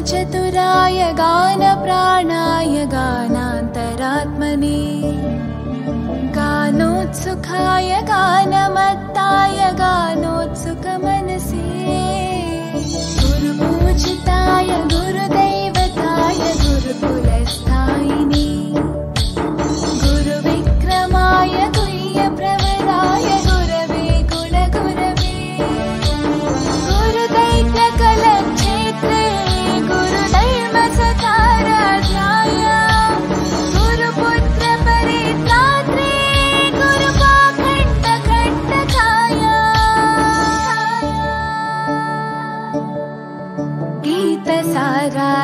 गानचतुराय गानप्राणाय गानान्तरात्मने गानोत्सुखाय गानमत्ताय गानोत्सुकमनसे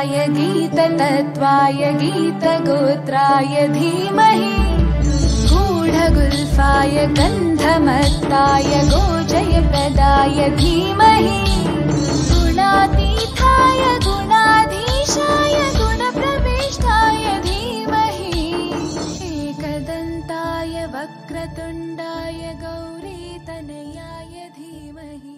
य गीततत्त्वाय गीतगोत्राय धीमहि। गूढगुल्फाय गन्धमत्ताय गोजयप्रदाय धीमहि। गुणातीथाय गुणाधीशाय गुणप्रविष्टाय धीमहि। एकदन्ताय वक्रतुण्डाय गौरीतनयाय धीमहि।